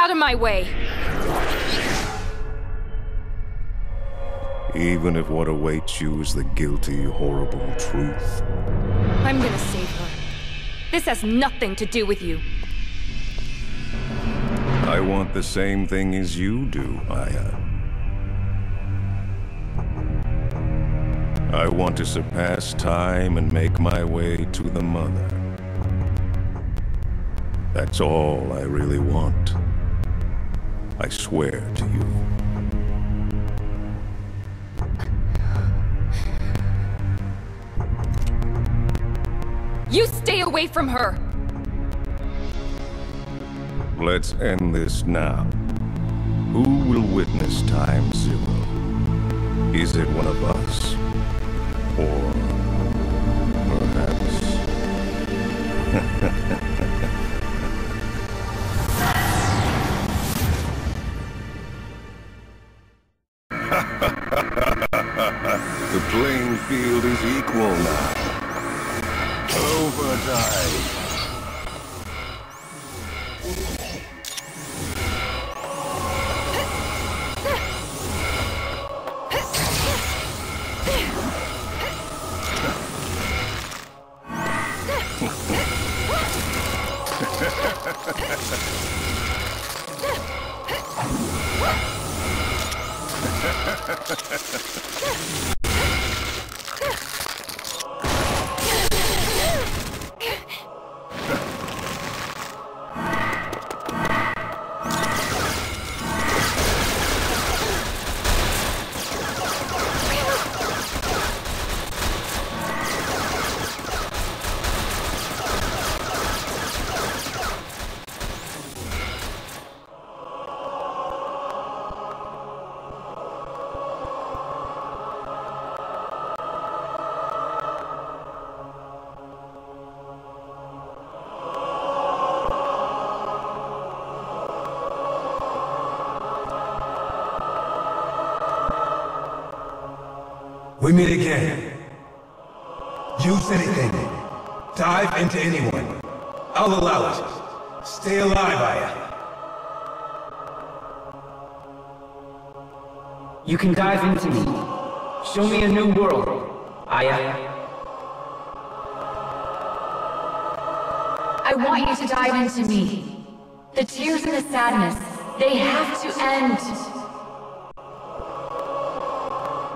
out of my way! Even if what awaits you is the guilty, horrible truth. I'm gonna save her. This has nothing to do with you. I want the same thing as you do, Aya. I want to surpass time and make my way to the Mother. That's all I really want. I swear to you. You stay away from her! Let's end this now. Who will witness time zero? Is it one of us? Or perhaps... Oh, We meet again. Use anything. Dive into anyone. I'll allow it. Stay alive, Aya. You can dive into me. Show me a new world, Aya. I want you to dive into me. The tears and the sadness, they have to end.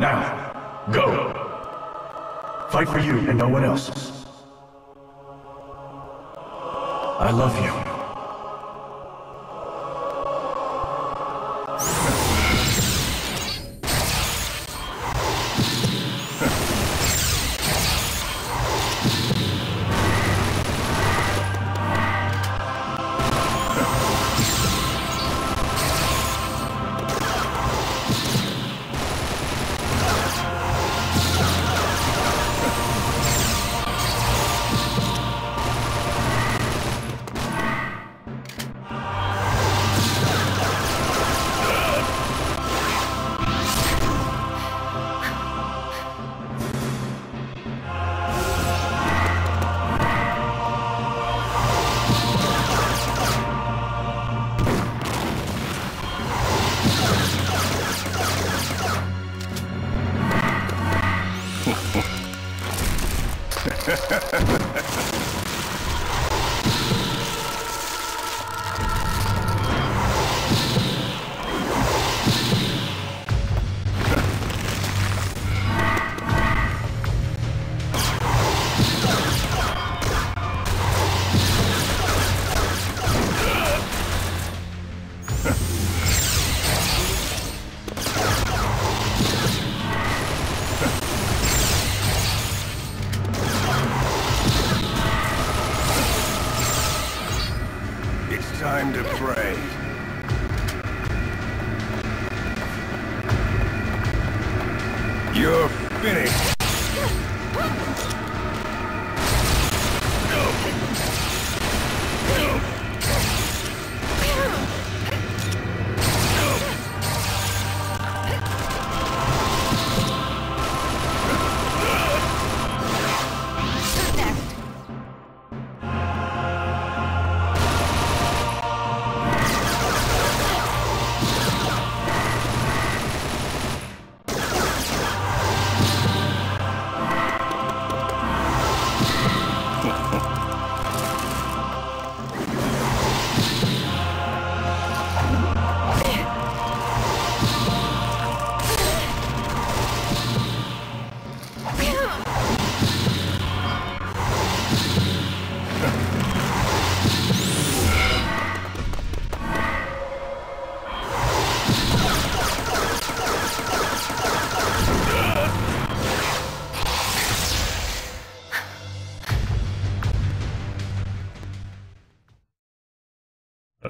Now, go. Fight for you and no one else. I love you.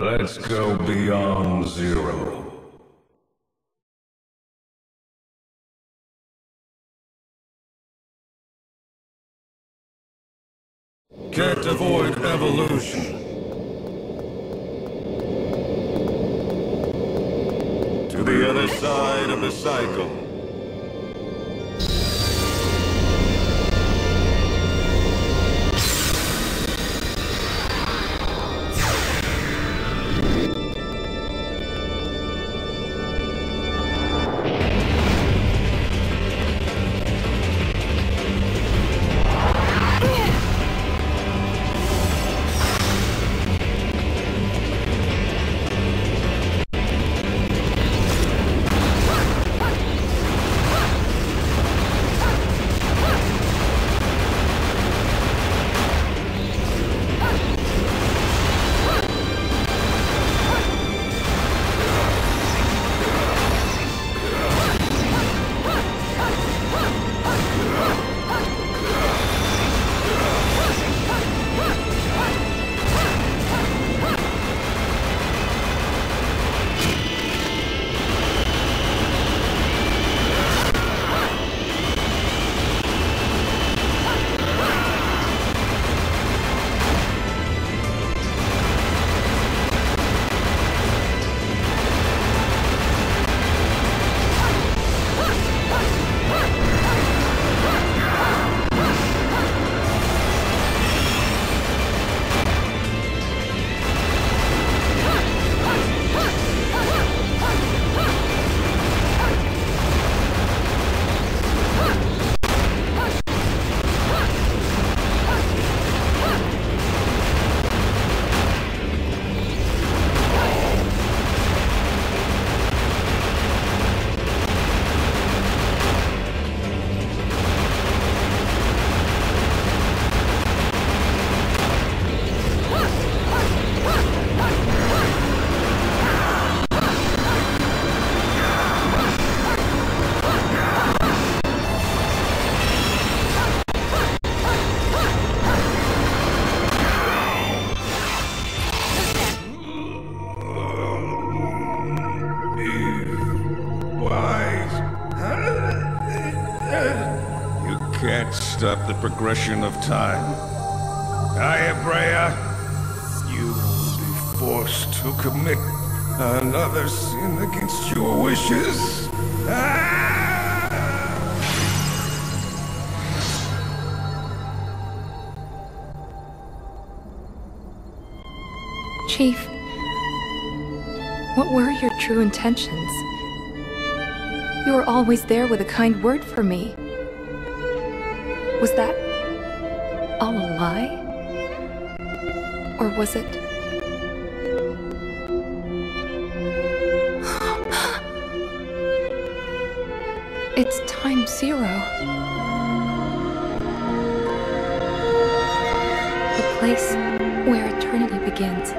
Let's go beyond zero. Can't avoid evolution. To the other side of the cycle. Stop the progression of time. Aya Brea, you will be forced to commit another sin against your wishes. Ah! Chief, what were your true intentions? You were always there with a kind word for me. Was that all a lie? Or was it... it's time zero. The place where eternity begins.